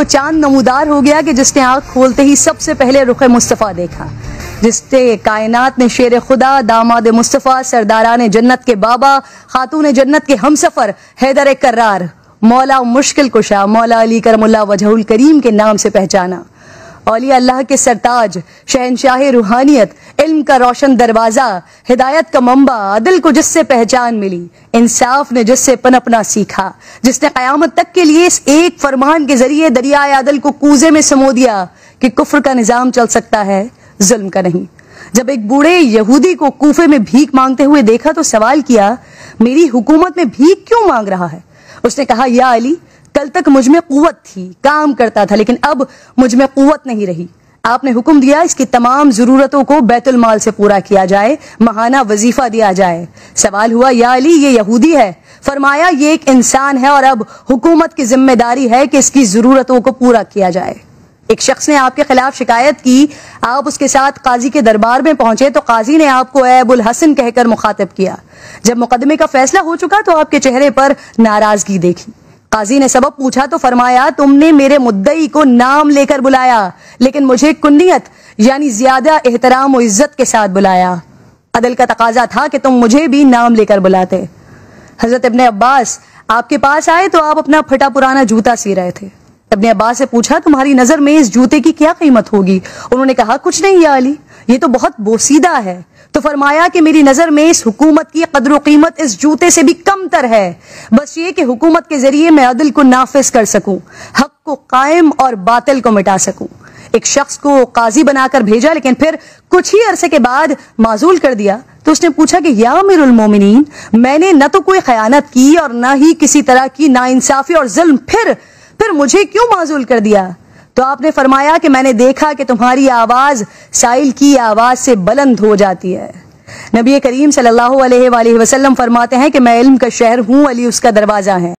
वो चाँद नमूदार हो गया कि जिसने आँख खोलते ही सबसे पहले रुख मुस्तफ़ा देखा, जिससे कायनात ने शेर खुदा, दामाद मुस्तफ़ा सरदारा ने जन्नत के बाबा, खातून जन्नत के हम सफ़र हैदर करार, मौला मुश्किल कुशा, मौला अली करमुल्ला वजहुल करीम के नाम से पहचाना। औलिया अल्लाह के सरताज, शहनशाह रूहानियत, इल्म का रोशन दरवाज़ा, हिदायत का मंबा अदल को जिससे पहचान मिली, इंसाफ ने जिससे पनपना सीखा, जिसने कयामत तक के लिए इस एक फरमान के ज़रिए दरियाए अदल को कूजे में समो दिया कि कुफ्र का निज़ाम चल सकता है, जुल्म का नहीं। जब एक बूढ़े यहूदी को कूफे में भीख मांगते हुए देखा तो सवाल किया, मेरी हुकूमत में भीख क्यों मांग रहा है? उसने कहा, या अली कल तक मुझमें कुवत थी, काम करता था, लेकिन अब मुझमें कुवत नहीं रही। आपने हुक्म दिया इसकी तमाम जरूरतों को बैतुल माल से पूरा किया जाए, महाना वजीफा दिया जाए। सवाल हुआ, या अली, ये यहूदी है? फरमाया, ये एक इंसान है और अब हुकूमत की ज़िम्मेदारी है कि इसकी जरूरतों को पूरा किया जाए। एक शख्स ने आपके खिलाफ शिकायत की, आप उसके साथ काजी के दरबार में पहुँचे तो काजी ने आपको एबुल हसन कहकर मुखातिब किया। जब मुकदमे का फैसला हो चुका तो आपके चेहरे पर नाराज़गी देखी। काजी ने सबब पूछा तो फरमाया, तुमने मेरे मुद्दई को नाम लेकर बुलाया, लेकिन मुझे कुन्नियत, यानी ज़्यादा एहतराम और इज़्ज़त के साथ बुलाया। अदल का तकाजा था कि तुम मुझे भी नाम लेकर बुलाते। हज़रत इब्ने अब्बास आपके पास आए तो आप अपना फटा पुराना जूता सी रहे थे। अपने अब्बास से पूछा, तुम्हारी नज़र में इस जूते की क्या कीमत होगी? उन्होंने कहा, कुछ नहीं या अली ये तो बहुत बोसीदा है। तो फरमाया कि मेरी नज़र में इस हुकूमत की कदर कीमत इस जूते से भी कम तर है। बस ये कि हुकूमत के ज़रिए मैं अदल को नाफिज कर सकूँ, हक को कायम और बातिल को मिटा सकूँ। एक शख्स को काजी बनाकर भेजा, लेकिन फिर कुछ ही अरसे के बाद माजूल कर दिया। तो उसने पूछा कि, या मोमिनीन, मैंने न तो कोई खयानत की और ना ही किसी तरह की नाइंसाफी और जुल्म, फिर फिर मुझे क्यों माजूल कर दिया? तो आपने फरमाया कि मैंने देखा कि तुम्हारी आवाज़ साहिल की आवाज़ से बुलंद हो जाती है। नबी करीम सल्लल्लाहु अलैहि वसल्लम फरमाते हैं कि मैं इल्म का शहर हूँ, अली उसका दरवाज़ा है।